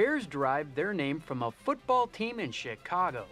Bears derived their name from a football team in Chicago.